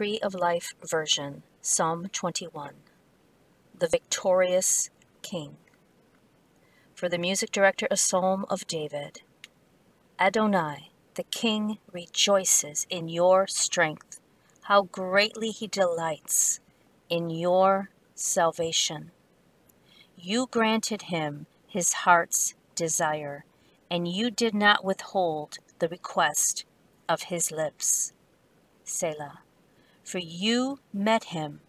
Tree of Life version, Psalm 21. The Victorious King. For the music director, a psalm of David. Adonai, the King, rejoices in your strength. How greatly he delights in your salvation. You granted him his heart's desire, and you did not withhold the request of his lips. Selah. For you met him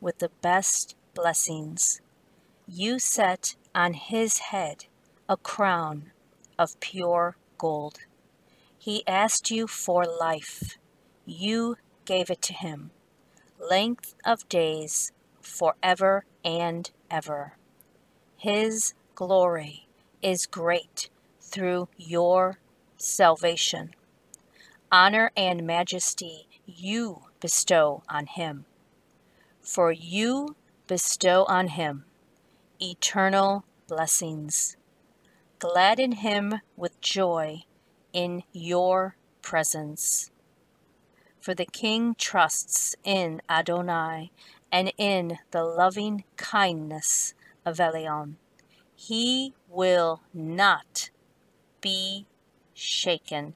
with the best blessings. You set on his head a crown of pure gold. He asked you for life. You gave it to him. Length of days forever and ever. His glory is great through your salvation. Honor and majesty you bestow on him. For you bestow on him eternal blessings. Gladden him with joy in your presence. For the king trusts in Adonai and in the loving kindness of Elyon. He will not be shaken.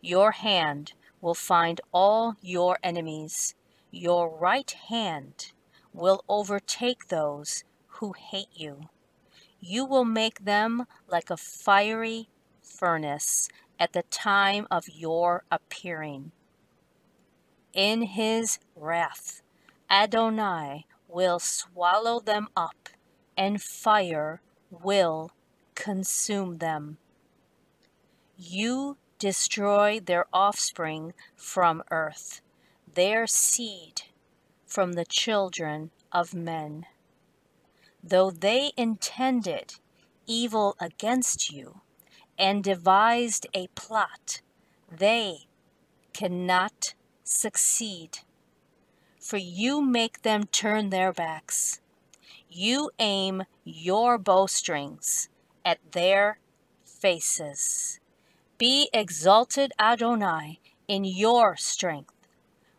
Your hand will find all your enemies. Your right hand will overtake those who hate you. You will make them like a fiery furnace at the time of your appearing. In his wrath, Adonai will swallow them up, and fire will consume them. You destroy their offspring from earth, their seed from the children of men. Though they intended evil against you and devised a plot, they cannot succeed. For you make them turn their backs. You aim your bowstrings at their faces. Be exalted, Adonai, in your strength.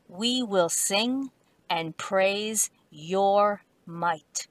We will sing and praise your might.